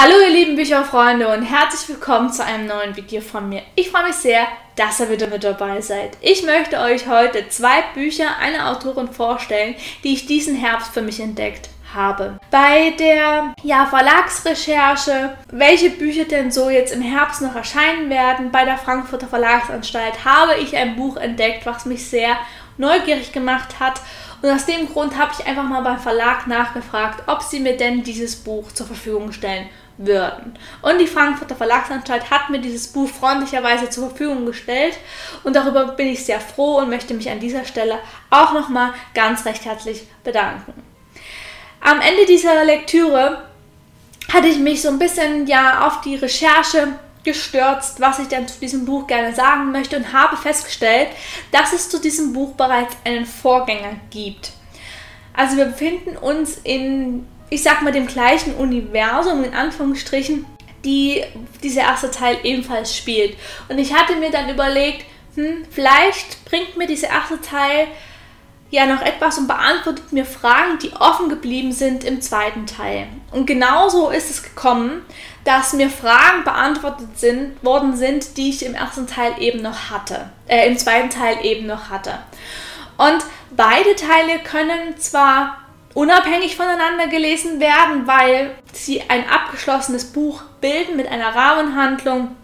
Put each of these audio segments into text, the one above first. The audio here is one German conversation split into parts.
Hallo ihr lieben Bücherfreunde und herzlich willkommen zu einem neuen Video von mir. Ich freue mich sehr, dass ihr wieder mit dabei seid. Ich möchte euch heute zwei Bücher einer Autorin vorstellen, die ich diesen Herbst für mich entdeckt habe. Bei der ja, Verlagsrecherche, welche Bücher denn so jetzt im Herbst noch erscheinen werden, bei der Frankfurter Verlagsanstalt habe ich ein Buch entdeckt, was mich sehr neugierig gemacht hat und aus dem Grund habe ich einfach mal beim Verlag nachgefragt, ob sie mir denn dieses Buch zur Verfügung stellen würden. Und die Frankfurter Verlagsanstalt hat mir dieses Buch freundlicherweise zur Verfügung gestellt und darüber bin ich sehr froh und möchte mich an dieser Stelle auch nochmal ganz recht herzlich bedanken. Am Ende dieser Lektüre hatte ich mich so ein bisschen ja auf die Recherche gestürzt, was ich denn zu diesem Buch gerne sagen möchte und habe festgestellt, dass es zu diesem Buch bereits einen Vorgänger gibt. Also wir befinden uns in, ich sag mal, dem gleichen Universum, in Anführungsstrichen, die dieser erste Teil ebenfalls spielt. Und ich hatte mir dann überlegt, hm, vielleicht bringt mir dieser erste Teil ja noch etwas und beantwortet mir Fragen, die offen geblieben sind im zweiten Teil. Und genauso ist es gekommen, dass mir Fragen beantwortet sind, worden sind, die ich im ersten Teil eben noch hatte, äh, im zweiten Teil eben noch hatte. Und beide Teile können zwar unabhängig voneinander gelesen werden, weil sie ein abgeschlossenes Buch bilden mit einer Rahmenhandlung.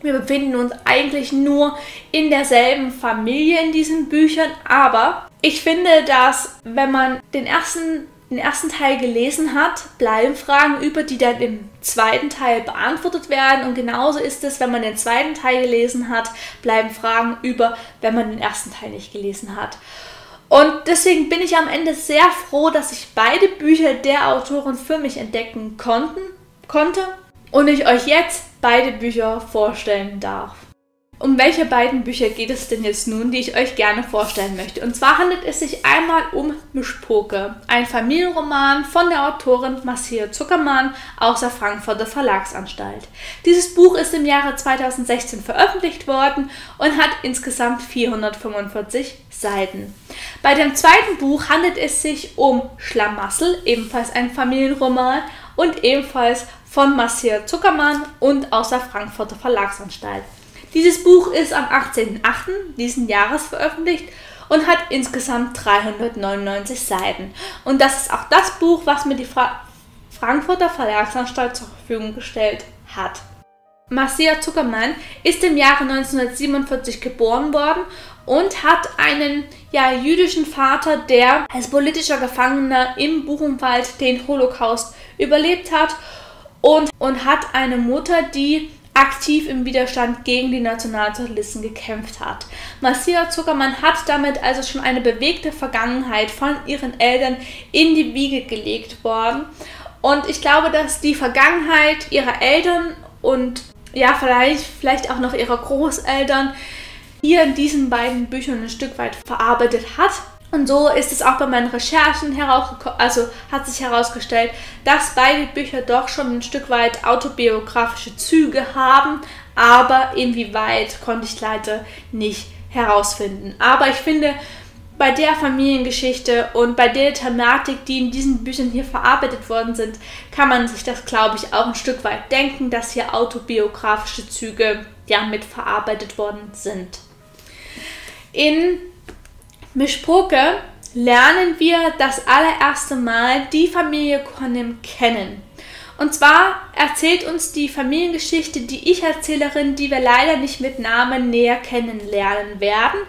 Wir befinden uns eigentlich nur in derselben Familie in diesen Büchern, aber ich finde, dass wenn man den ersten den ersten Teil gelesen hat, bleiben Fragen über, die dann im zweiten Teil beantwortet werden. Und genauso ist es, wenn man den zweiten Teil gelesen hat, bleiben Fragen über, wenn man den ersten Teil nicht gelesen hat. Und deswegen bin ich am Ende sehr froh, dass ich beide Bücher der Autorin für mich entdecken konnten, konnte und ich euch jetzt beide Bücher vorstellen darf. Um welche beiden Bücher geht es denn jetzt nun, die ich euch gerne vorstellen möchte? Und zwar handelt es sich einmal um Mischpoke, ein Familienroman von der Autorin Marcia Zuckermann aus der Frankfurter Verlagsanstalt. Dieses Buch ist im Jahre 2016 veröffentlicht worden und hat insgesamt 445 Seiten. Bei dem zweiten Buch handelt es sich um Schlamassel, ebenfalls ein Familienroman und ebenfalls von Marcia Zuckermann und aus der Frankfurter Verlagsanstalt. Dieses Buch ist am 18.08. diesen Jahres veröffentlicht und hat insgesamt 399 Seiten. Und das ist auch das Buch, was mir die Fra Frankfurter Verlagsanstalt zur Verfügung gestellt hat. Marcia Zuckermann ist im Jahre 1947 geboren worden und hat einen ja, jüdischen Vater, der als politischer Gefangener im Buchenwald den Holocaust überlebt hat und, und hat eine Mutter, die aktiv im Widerstand gegen die Nationalsozialisten gekämpft hat. Marcia Zuckermann hat damit also schon eine bewegte Vergangenheit von ihren Eltern in die Wiege gelegt worden. Und ich glaube, dass die Vergangenheit ihrer Eltern und ja, vielleicht, vielleicht auch noch ihrer Großeltern hier in diesen beiden Büchern ein Stück weit verarbeitet hat. Und so ist es auch bei meinen Recherchen herausgekommen, also hat sich herausgestellt, dass beide Bücher doch schon ein Stück weit autobiografische Züge haben, aber inwieweit konnte ich leider nicht herausfinden. Aber ich finde, bei der Familiengeschichte und bei der Thematik, die in diesen Büchern hier verarbeitet worden sind, kann man sich das, glaube ich, auch ein Stück weit denken, dass hier autobiografische Züge ja mit verarbeitet worden sind. In Mischpoke lernen wir das allererste Mal die Familie Konim kennen. Und zwar erzählt uns die Familiengeschichte die Ich-Erzählerin, die wir leider nicht mit Namen näher kennenlernen werden.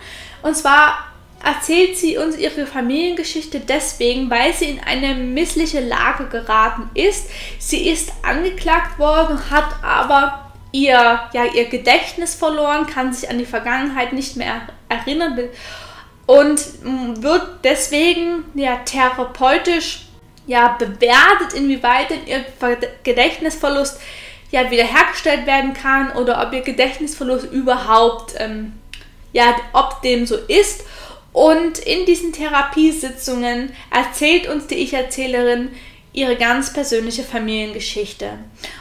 Und zwar erzählt sie uns ihre Familiengeschichte deswegen, weil sie in eine missliche Lage geraten ist. Sie ist angeklagt worden, hat aber ihr, ja, ihr Gedächtnis verloren, kann sich an die Vergangenheit nicht mehr erinnern und wird deswegen ja therapeutisch ja bewertet, inwieweit denn ihr Gedächtnisverlust ja wiederhergestellt werden kann oder ob ihr Gedächtnisverlust überhaupt ähm, ja ob dem so ist. Und in diesen Therapiesitzungen erzählt uns die Ich-Erzählerin ihre ganz persönliche Familiengeschichte.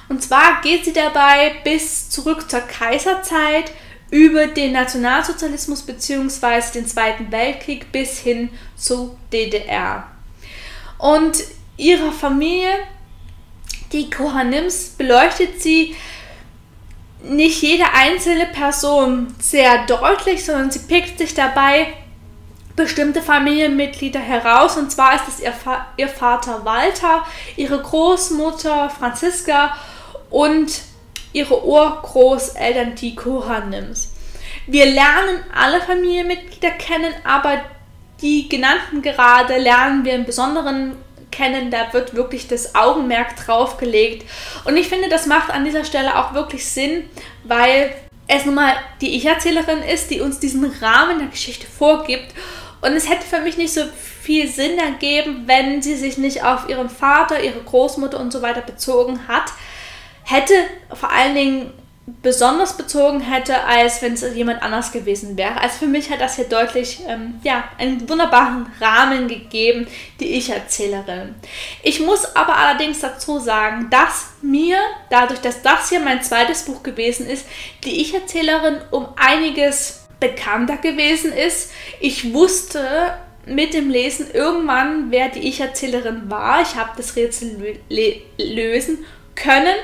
Und zwar geht sie dabei bis zurück zur Kaiserzeit über den Nationalsozialismus bzw. den Zweiten Weltkrieg bis hin zur DDR. Und ihrer Familie Die Kohanims beleuchtet sie nicht jede einzelne Person sehr deutlich, sondern sie pickt sich dabei bestimmte Familienmitglieder heraus. Und zwar ist es ihr, ihr Vater Walter, ihre Großmutter Franziska und ihre Urgroßeltern, die Kohanims. Wir lernen alle Familienmitglieder kennen, aber die genannten gerade lernen wir im Besonderen kennen, da wird wirklich das Augenmerk drauf gelegt. Und ich finde, das macht an dieser Stelle auch wirklich Sinn, weil es nun mal die Ich-Erzählerin ist, die uns diesen Rahmen der Geschichte vorgibt. Und es hätte für mich nicht so viel Sinn ergeben, wenn sie sich nicht auf ihren Vater, ihre Großmutter und so weiter bezogen hat. Hätte vor allen Dingen besonders bezogen hätte, als wenn es jemand anders gewesen wäre. Also für mich hat das hier deutlich ähm, ja, einen wunderbaren Rahmen gegeben, die Ich-Erzählerin. Ich muss aber allerdings dazu sagen, dass mir, dadurch, dass das hier mein zweites Buch gewesen ist, die Ich-Erzählerin um einiges bekannter gewesen ist. Ich wusste mit dem Lesen irgendwann, wer die Ich-Erzählerin war. Ich habe das Rätsel lösen können.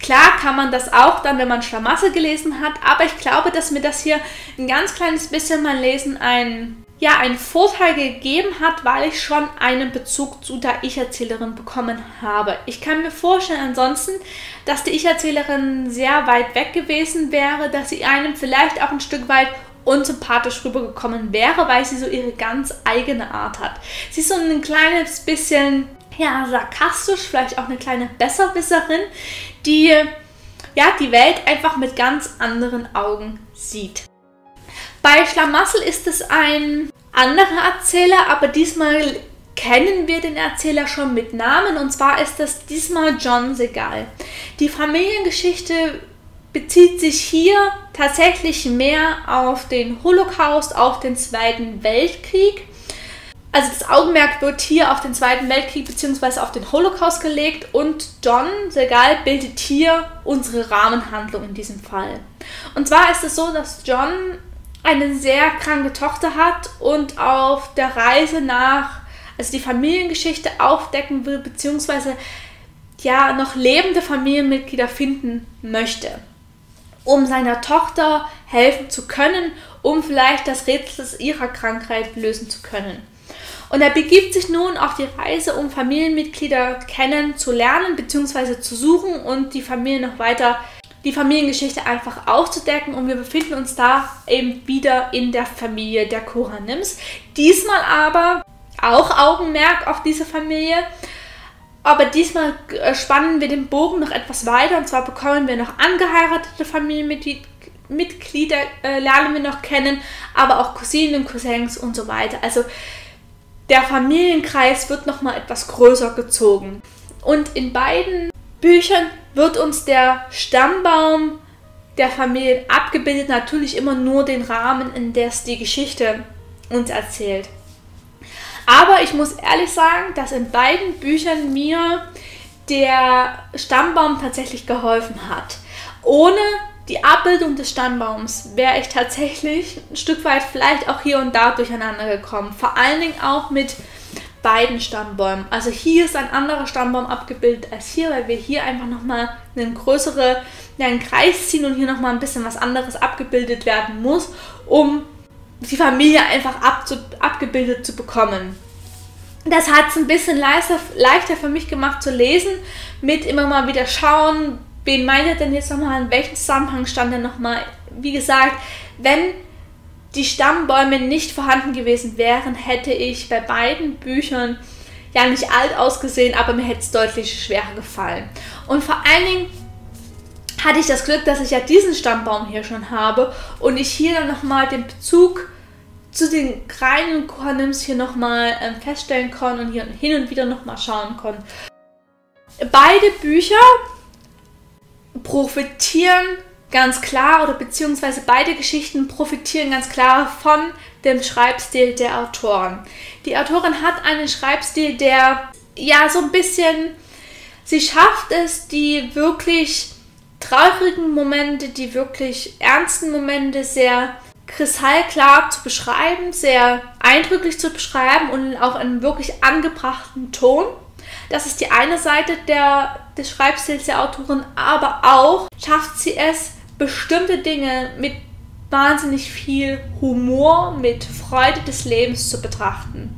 Klar kann man das auch dann, wenn man Schlamassel gelesen hat, aber ich glaube, dass mir das hier ein ganz kleines bisschen mein Lesen ein ja, einen Vorteil gegeben hat, weil ich schon einen Bezug zu der Ich-Erzählerin bekommen habe. Ich kann mir vorstellen ansonsten, dass die Ich-Erzählerin sehr weit weg gewesen wäre, dass sie einem vielleicht auch ein Stück weit unsympathisch rübergekommen wäre, weil sie so ihre ganz eigene Art hat. Sie ist so ein kleines bisschen ja, sarkastisch, vielleicht auch eine kleine Besserwisserin, die ja, die Welt einfach mit ganz anderen Augen sieht. Bei Schlamassel ist es ein anderer Erzähler, aber diesmal kennen wir den Erzähler schon mit Namen und zwar ist das diesmal John Segal. Die Familiengeschichte bezieht sich hier tatsächlich mehr auf den Holocaust, auf den Zweiten Weltkrieg also das Augenmerk wird hier auf den Zweiten Weltkrieg bzw. auf den Holocaust gelegt und John Segal bildet hier unsere Rahmenhandlung in diesem Fall. Und zwar ist es so, dass John eine sehr kranke Tochter hat und auf der Reise nach, also die Familiengeschichte aufdecken will, beziehungsweise ja noch lebende Familienmitglieder finden möchte, um seiner Tochter helfen zu können, um vielleicht das Rätsel ihrer Krankheit lösen zu können. Und er begibt sich nun auf die Reise, um Familienmitglieder kennenzulernen bzw. zu suchen und die Familie noch weiter, die Familiengeschichte einfach aufzudecken. Und wir befinden uns da eben wieder in der Familie der Koranims. Diesmal aber auch Augenmerk auf diese Familie. Aber diesmal äh, spannen wir den Bogen noch etwas weiter und zwar bekommen wir noch angeheiratete Familienmitglieder, äh, lernen wir noch kennen, aber auch Cousinen, Cousins und so weiter. Also der Familienkreis wird nochmal etwas größer gezogen. Und in beiden Büchern wird uns der Stammbaum der Familien abgebildet, natürlich immer nur den Rahmen, in der es die Geschichte uns erzählt. Aber ich muss ehrlich sagen, dass in beiden Büchern mir der Stammbaum tatsächlich geholfen hat. Ohne die Abbildung des Stammbaums wäre ich tatsächlich ein Stück weit vielleicht auch hier und da durcheinander gekommen. Vor allen Dingen auch mit beiden Stammbäumen. Also hier ist ein anderer Stammbaum abgebildet als hier, weil wir hier einfach nochmal einen größeren einen Kreis ziehen und hier nochmal ein bisschen was anderes abgebildet werden muss, um die Familie einfach abgebildet zu bekommen. Das hat es ein bisschen leichter, leichter für mich gemacht zu lesen, mit immer mal wieder schauen, wen meint er denn jetzt nochmal, in welchem Zusammenhang stand er nochmal? Wie gesagt, wenn die Stammbäume nicht vorhanden gewesen wären, hätte ich bei beiden Büchern ja nicht alt ausgesehen, aber mir hätte es deutlich schwerer gefallen. Und vor allen Dingen hatte ich das Glück, dass ich ja diesen Stammbaum hier schon habe und ich hier dann nochmal den Bezug zu den kleinen Kohanims hier nochmal ähm, feststellen konnte und hier hin und wieder nochmal schauen konnte. Beide Bücher profitieren ganz klar oder beziehungsweise beide Geschichten profitieren ganz klar von dem Schreibstil der Autoren. Die Autorin hat einen Schreibstil, der ja so ein bisschen, sie schafft es, die wirklich traurigen Momente, die wirklich ernsten Momente sehr kristallklar zu beschreiben, sehr eindrücklich zu beschreiben und auch in wirklich angebrachten Ton. Das ist die eine Seite der, des Schreibstils der Autorin, aber auch schafft sie es, bestimmte Dinge mit wahnsinnig viel Humor, mit Freude des Lebens zu betrachten.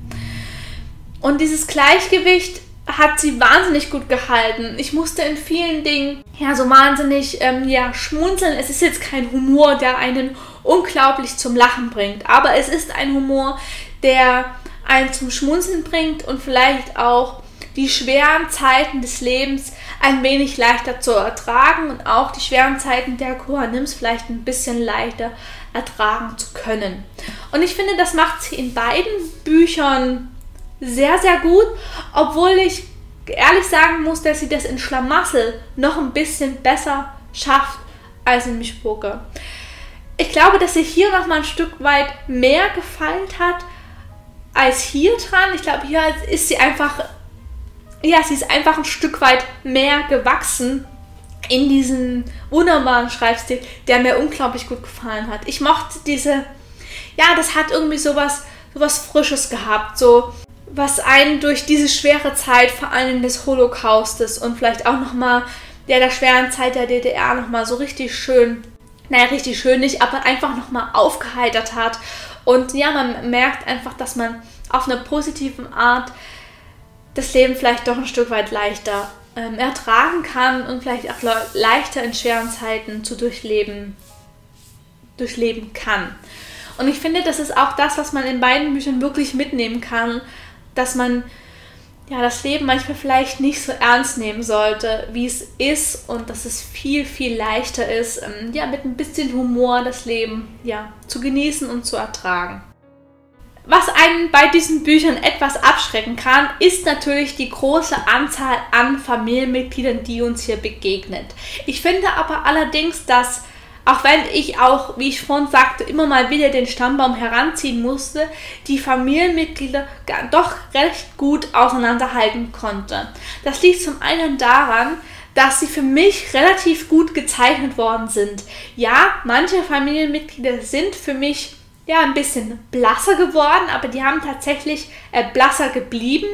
Und dieses Gleichgewicht hat sie wahnsinnig gut gehalten. Ich musste in vielen Dingen ja so wahnsinnig ähm, ja, schmunzeln. Es ist jetzt kein Humor, der einen unglaublich zum Lachen bringt, aber es ist ein Humor, der einen zum Schmunzeln bringt und vielleicht auch die schweren Zeiten des Lebens ein wenig leichter zu ertragen und auch die schweren Zeiten der Kohanims vielleicht ein bisschen leichter ertragen zu können. Und ich finde, das macht sie in beiden Büchern sehr, sehr gut, obwohl ich ehrlich sagen muss, dass sie das in Schlamassel noch ein bisschen besser schafft als in Mischpoke. Ich glaube, dass sie hier noch mal ein Stück weit mehr gefallen hat als hier dran. Ich glaube, hier ist sie einfach, ja, sie ist einfach ein Stück weit mehr gewachsen in diesen wunderbaren Schreibstil, der mir unglaublich gut gefallen hat. Ich mochte diese, ja, das hat irgendwie sowas, sowas Frisches gehabt, so was einen durch diese schwere Zeit, vor allem des Holocaustes und vielleicht auch nochmal ja, der schweren Zeit der DDR nochmal so richtig schön, naja, richtig schön nicht, aber einfach nochmal aufgeheitert hat. Und ja, man merkt einfach, dass man auf einer positiven Art das Leben vielleicht doch ein Stück weit leichter ähm, ertragen kann und vielleicht auch le leichter in schweren Zeiten zu durchleben, durchleben kann. Und ich finde, das ist auch das, was man in beiden Büchern wirklich mitnehmen kann, dass man ja, das Leben manchmal vielleicht nicht so ernst nehmen sollte, wie es ist und dass es viel, viel leichter ist, ähm, ja, mit ein bisschen Humor das Leben ja, zu genießen und zu ertragen. Was einen bei diesen Büchern etwas abschrecken kann, ist natürlich die große Anzahl an Familienmitgliedern, die uns hier begegnet. Ich finde aber allerdings, dass auch wenn ich auch, wie ich vorhin sagte, immer mal wieder den Stammbaum heranziehen musste, die Familienmitglieder doch recht gut auseinanderhalten konnte. Das liegt zum einen daran, dass sie für mich relativ gut gezeichnet worden sind. Ja, manche Familienmitglieder sind für mich ja ein bisschen blasser geworden, aber die haben tatsächlich äh, blasser geblieben.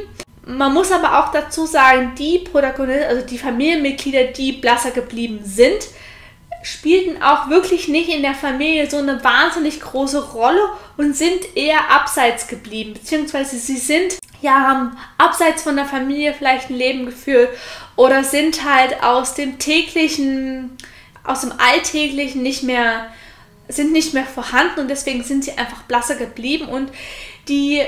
Man muss aber auch dazu sagen, die Protagonisten, also die Familienmitglieder, die blasser geblieben sind, spielten auch wirklich nicht in der Familie so eine wahnsinnig große Rolle und sind eher abseits geblieben, beziehungsweise sie sind ja haben abseits von der Familie vielleicht ein Leben geführt oder sind halt aus dem täglichen, aus dem Alltäglichen nicht mehr, sind nicht mehr vorhanden und deswegen sind sie einfach blasser geblieben und die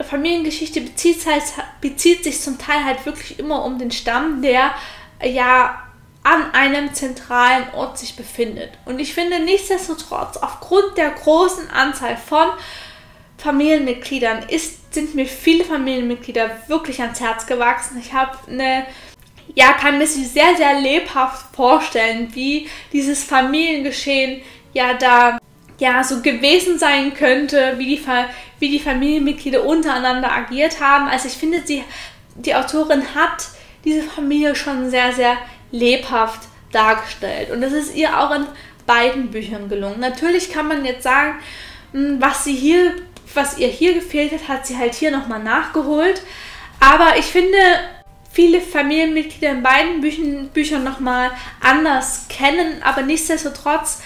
Familiengeschichte bezieht, halt, bezieht sich zum Teil halt wirklich immer um den Stamm, der ja an einem zentralen Ort sich befindet. Und ich finde nichtsdestotrotz, aufgrund der großen Anzahl von Familienmitgliedern ist, sind mir viele Familienmitglieder wirklich ans Herz gewachsen. Ich habe eine, ja, kann mir sehr, sehr lebhaft vorstellen, wie dieses Familiengeschehen ja da ja so gewesen sein könnte, wie die, wie die Familienmitglieder untereinander agiert haben. Also ich finde, sie, die Autorin hat diese Familie schon sehr, sehr lebhaft dargestellt. Und das ist ihr auch in beiden Büchern gelungen. Natürlich kann man jetzt sagen, hm, was sie hier, was ihr hier gefehlt hat, hat sie halt hier nochmal nachgeholt. Aber ich finde, viele Familienmitglieder in beiden Büchern, Büchern nochmal anders kennen, aber nichtsdestotrotz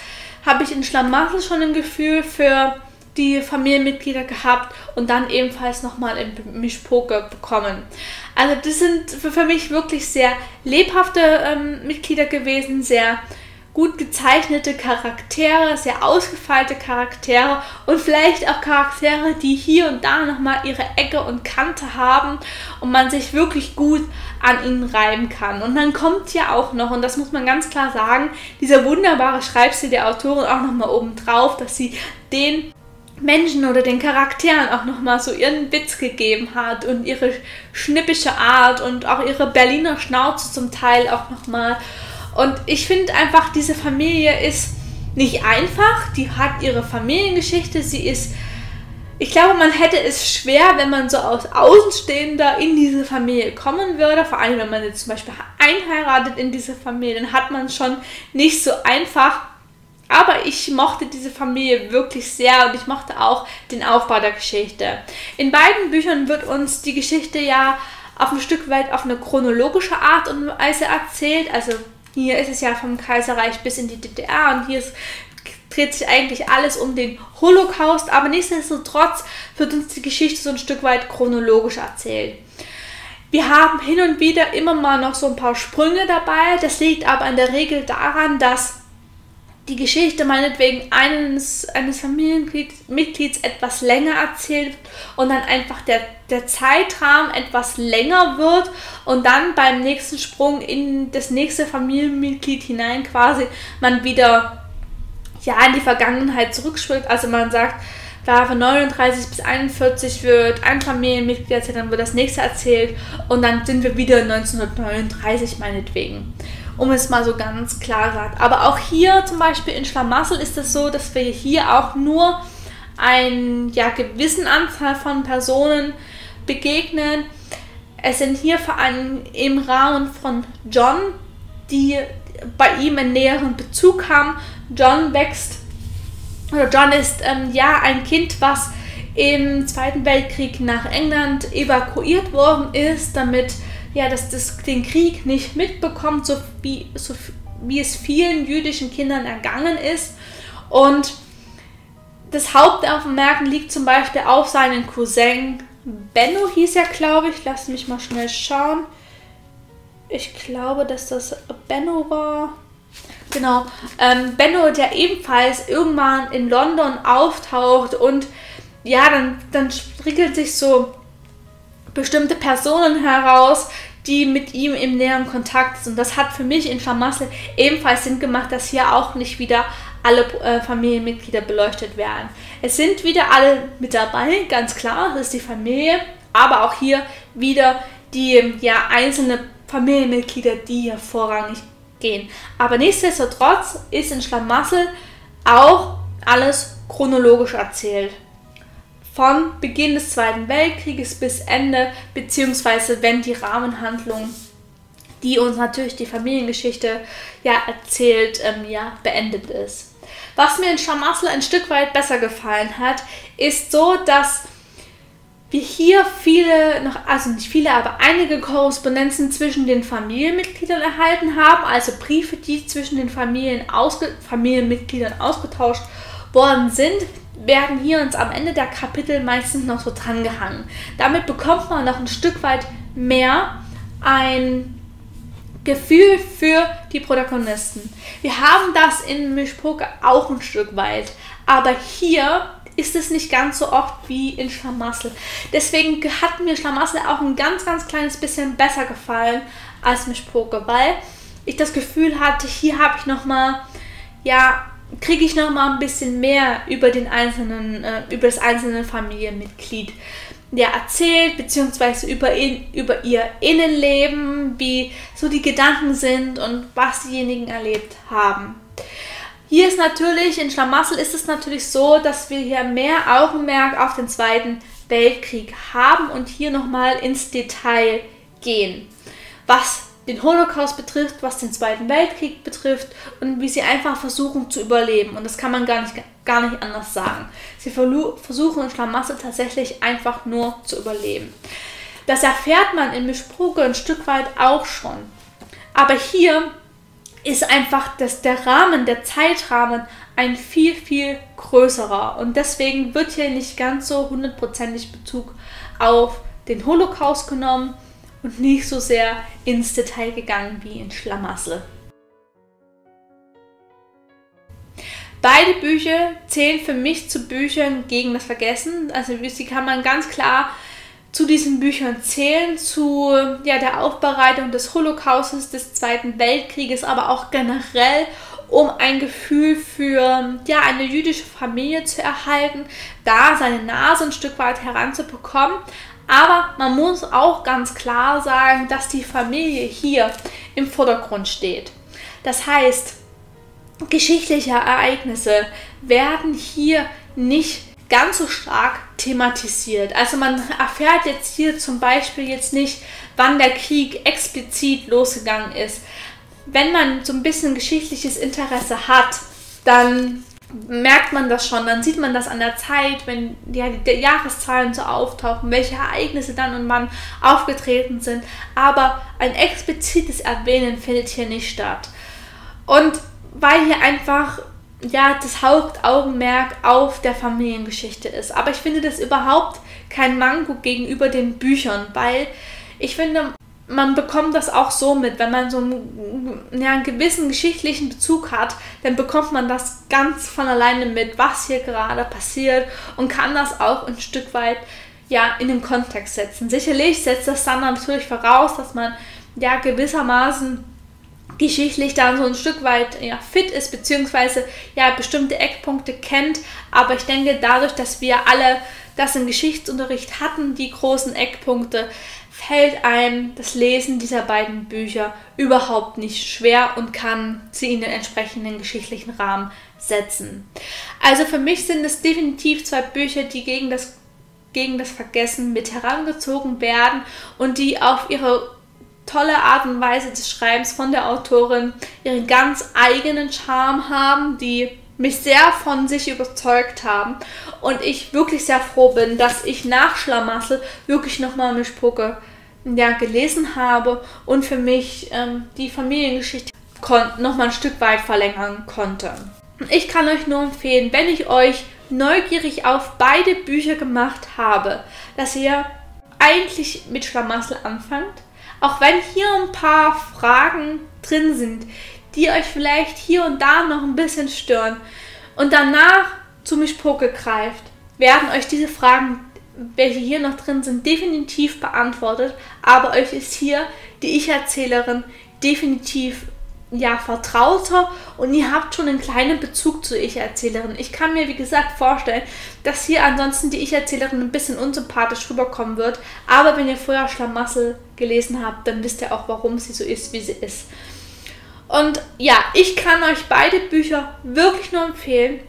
habe ich in Schlamassel schon ein Gefühl für die Familienmitglieder gehabt und dann ebenfalls nochmal im Mischpoker bekommen. Also das sind für mich wirklich sehr lebhafte ähm, Mitglieder gewesen, sehr gut gezeichnete Charaktere, sehr ausgefeilte Charaktere und vielleicht auch Charaktere, die hier und da nochmal ihre Ecke und Kante haben und man sich wirklich gut an ihnen reiben kann. Und dann kommt ja auch noch, und das muss man ganz klar sagen, dieser wunderbare Schreibstil der Autorin auch nochmal oben drauf, dass sie den Menschen oder den Charakteren auch nochmal so ihren Witz gegeben hat und ihre schnippische Art und auch ihre Berliner Schnauze zum Teil auch nochmal. Und ich finde einfach, diese Familie ist nicht einfach, die hat ihre Familiengeschichte, sie ist, ich glaube, man hätte es schwer, wenn man so aus Außenstehender in diese Familie kommen würde, vor allem wenn man jetzt zum Beispiel einheiratet in diese Familie, dann hat man schon nicht so einfach aber ich mochte diese Familie wirklich sehr und ich mochte auch den Aufbau der Geschichte. In beiden Büchern wird uns die Geschichte ja auf ein Stück weit auf eine chronologische Art und Weise erzählt. Also hier ist es ja vom Kaiserreich bis in die DDR und hier ist, dreht sich eigentlich alles um den Holocaust, aber nichtsdestotrotz wird uns die Geschichte so ein Stück weit chronologisch erzählt. Wir haben hin und wieder immer mal noch so ein paar Sprünge dabei. Das liegt aber in der Regel daran, dass die Geschichte meinetwegen eines, eines Familienmitglieds etwas länger erzählt und dann einfach der, der Zeitrahmen etwas länger wird und dann beim nächsten Sprung in das nächste Familienmitglied hinein quasi man wieder ja, in die Vergangenheit zurückspringt. Also man sagt, da von 39 bis 41 wird ein Familienmitglied erzählt, dann wird das nächste erzählt und dann sind wir wieder 1939 meinetwegen um es mal so ganz klar gesagt. Aber auch hier zum Beispiel in Schlamassel ist es so, dass wir hier auch nur einen ja, gewissen Anzahl von Personen begegnen. Es sind hier vor allem im Rahmen von John, die bei ihm einen näheren Bezug haben. John wächst, oder John ist ähm, ja ein Kind, was im Zweiten Weltkrieg nach England evakuiert worden ist, damit ja, dass das den Krieg nicht mitbekommt, so wie, so wie es vielen jüdischen Kindern ergangen ist. Und das Hauptaugenmerken liegt zum Beispiel auf seinen Cousin Benno, hieß er, glaube ich. Lass mich mal schnell schauen. Ich glaube, dass das Benno war. Genau. Ähm, Benno, der ebenfalls irgendwann in London auftaucht und ja, dann, dann sprickelt sich so bestimmte Personen heraus, die mit ihm im näheren Kontakt sind. Das hat für mich in Schlamassel ebenfalls Sinn gemacht, dass hier auch nicht wieder alle äh, Familienmitglieder beleuchtet werden. Es sind wieder alle mit dabei, ganz klar, das ist die Familie, aber auch hier wieder die ja, einzelne Familienmitglieder, die hier vorrangig gehen. Aber nichtsdestotrotz ist in Schlamassel auch alles chronologisch erzählt von Beginn des Zweiten Weltkrieges bis Ende, beziehungsweise wenn die Rahmenhandlung, die uns natürlich die Familiengeschichte ja erzählt, ähm, ja beendet ist. Was mir in Schlamassel ein Stück weit besser gefallen hat, ist so, dass wir hier viele, noch, also nicht viele, aber einige Korrespondenzen zwischen den Familienmitgliedern erhalten haben, also Briefe, die zwischen den Familien ausge Familienmitgliedern ausgetauscht worden sind, werden hier uns am Ende der Kapitel meistens noch so dran gehangen. Damit bekommt man noch ein Stück weit mehr ein Gefühl für die Protagonisten. Wir haben das in Mischpoke auch ein Stück weit, aber hier ist es nicht ganz so oft wie in Schlamassel. Deswegen hat mir Schlamassel auch ein ganz, ganz kleines bisschen besser gefallen als Mischpoke, weil ich das Gefühl hatte, hier habe ich nochmal, ja, kriege ich noch mal ein bisschen mehr über den einzelnen, äh, über das einzelne Familienmitglied ja, erzählt, beziehungsweise über, in, über ihr Innenleben, wie so die Gedanken sind und was diejenigen erlebt haben. Hier ist natürlich, in Schlamassel ist es natürlich so, dass wir hier mehr Augenmerk auf den Zweiten Weltkrieg haben und hier nochmal ins Detail gehen. Was den Holocaust betrifft, was den Zweiten Weltkrieg betrifft und wie sie einfach versuchen zu überleben. Und das kann man gar nicht, gar nicht anders sagen. Sie versuchen in Schlamassel tatsächlich einfach nur zu überleben. Das erfährt man in Mischproge ein Stück weit auch schon. Aber hier ist einfach das, der Rahmen, der Zeitrahmen ein viel, viel größerer. Und deswegen wird hier nicht ganz so hundertprozentig Bezug auf den Holocaust genommen und nicht so sehr ins Detail gegangen wie in Schlamassel. Beide Bücher zählen für mich zu Büchern gegen das Vergessen. Also sie kann man ganz klar zu diesen Büchern zählen, zu ja, der Aufbereitung des Holocaustes, des Zweiten Weltkrieges, aber auch generell, um ein Gefühl für ja, eine jüdische Familie zu erhalten, da seine Nase ein Stück weit heranzubekommen, aber man muss auch ganz klar sagen, dass die Familie hier im Vordergrund steht. Das heißt, geschichtliche Ereignisse werden hier nicht ganz so stark thematisiert. Also man erfährt jetzt hier zum Beispiel jetzt nicht, wann der Krieg explizit losgegangen ist. Wenn man so ein bisschen geschichtliches Interesse hat, dann merkt man das schon, dann sieht man das an der Zeit, wenn ja, die Jahreszahlen so auftauchen, welche Ereignisse dann und wann aufgetreten sind. Aber ein explizites Erwähnen findet hier nicht statt. Und weil hier einfach ja, das Hauptaugenmerk auf der Familiengeschichte ist. Aber ich finde das überhaupt kein Manko gegenüber den Büchern, weil ich finde, man bekommt das auch so mit, wenn man so einen, ja, einen gewissen geschichtlichen Bezug hat, dann bekommt man das ganz von alleine mit, was hier gerade passiert und kann das auch ein Stück weit ja, in den Kontext setzen. Sicherlich setzt das dann natürlich voraus, dass man ja gewissermaßen geschichtlich dann so ein Stück weit ja, fit ist, beziehungsweise ja bestimmte Eckpunkte kennt. Aber ich denke, dadurch, dass wir alle das im Geschichtsunterricht hatten, die großen Eckpunkte, fällt einem das Lesen dieser beiden Bücher überhaupt nicht schwer und kann sie in den entsprechenden geschichtlichen Rahmen setzen. Also für mich sind es definitiv zwei Bücher, die gegen das, gegen das Vergessen mit herangezogen werden und die auf ihre tolle Art und Weise des Schreibens von der Autorin ihren ganz eigenen Charme haben, die mich sehr von sich überzeugt haben und ich wirklich sehr froh bin, dass ich nach Schlamassel wirklich nochmal Mischpoke ja, gelesen habe und für mich ähm, die Familiengeschichte nochmal ein Stück weit verlängern konnte. Ich kann euch nur empfehlen, wenn ich euch neugierig auf beide Bücher gemacht habe, dass ihr eigentlich mit Schlamassel anfangt, auch wenn hier ein paar Fragen drin sind, die euch vielleicht hier und da noch ein bisschen stören und danach zu Mischpoke greift, werden euch diese Fragen, welche hier noch drin sind, definitiv beantwortet. Aber euch ist hier die Ich-Erzählerin definitiv ja, vertrauter und ihr habt schon einen kleinen Bezug zur Ich-Erzählerin. Ich kann mir, wie gesagt, vorstellen, dass hier ansonsten die Ich-Erzählerin ein bisschen unsympathisch rüberkommen wird. Aber wenn ihr vorher Schlamassel gelesen habt, dann wisst ihr auch, warum sie so ist, wie sie ist. Und ja, ich kann euch beide Bücher wirklich nur empfehlen,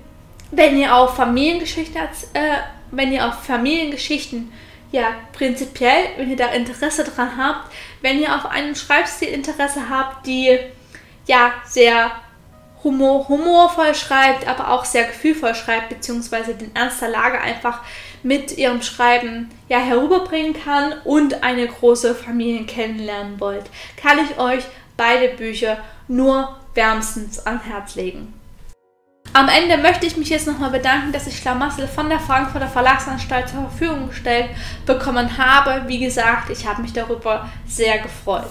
wenn ihr auf Familiengeschichte, äh, wenn ihr auf Familiengeschichten ja, prinzipiell, wenn ihr da Interesse dran habt, wenn ihr auf einen Schreibstil Interesse habt, die ja sehr humor, humorvoll schreibt, aber auch sehr gefühlvoll schreibt, beziehungsweise den Ernst der Lage einfach mit ihrem Schreiben ja herüberbringen kann und eine große Familie kennenlernen wollt, kann ich euch beide Bücher nur wärmstens ans Herz legen. Am Ende möchte ich mich jetzt nochmal bedanken, dass ich Schlamassel von der Frankfurter Verlagsanstalt zur Verfügung gestellt bekommen habe. Wie gesagt, ich habe mich darüber sehr gefreut.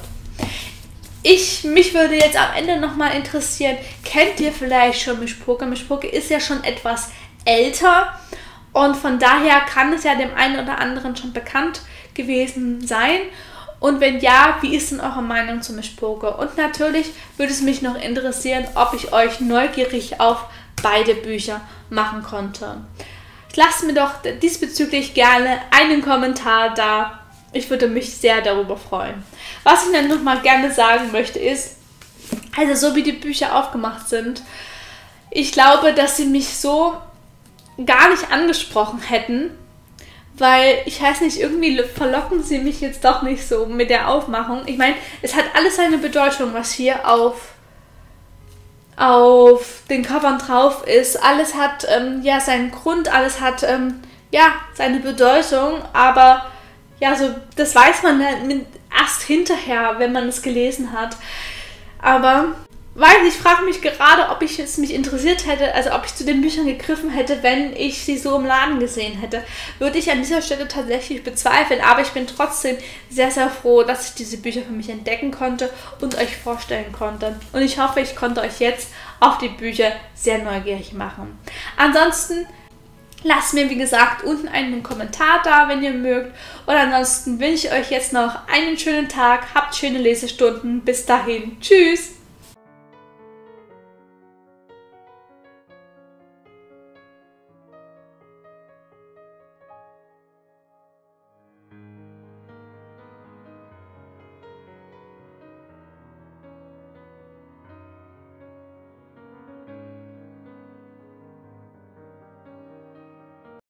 Ich, mich würde jetzt am Ende nochmal interessieren, kennt ihr vielleicht schon Mischpoke? Mischpoke ist ja schon etwas älter und von daher kann es ja dem einen oder anderen schon bekannt gewesen sein. Und wenn ja, wie ist denn eure Meinung zu Mischpoke? Und natürlich würde es mich noch interessieren, ob ich euch neugierig auf beide Bücher machen konnte. Lasst mir doch diesbezüglich gerne einen Kommentar da ich würde mich sehr darüber freuen. Was ich dann nochmal gerne sagen möchte ist, also so wie die Bücher aufgemacht sind, ich glaube, dass sie mich so gar nicht angesprochen hätten, weil ich weiß nicht, irgendwie verlocken sie mich jetzt doch nicht so mit der Aufmachung. Ich meine, es hat alles seine Bedeutung, was hier auf auf den Covern drauf ist. Alles hat ähm, ja seinen Grund, alles hat ähm, ja seine Bedeutung, aber ja, so, das weiß man erst hinterher, wenn man es gelesen hat. Aber weiß ich frage mich gerade, ob ich es mich interessiert hätte, also ob ich zu den Büchern gegriffen hätte, wenn ich sie so im Laden gesehen hätte. Würde ich an dieser Stelle tatsächlich bezweifeln, aber ich bin trotzdem sehr, sehr froh, dass ich diese Bücher für mich entdecken konnte und euch vorstellen konnte. Und ich hoffe, ich konnte euch jetzt auf die Bücher sehr neugierig machen. Ansonsten Lasst mir, wie gesagt, unten einen Kommentar da, wenn ihr mögt. Und ansonsten wünsche ich euch jetzt noch einen schönen Tag. Habt schöne Lesestunden. Bis dahin. Tschüss.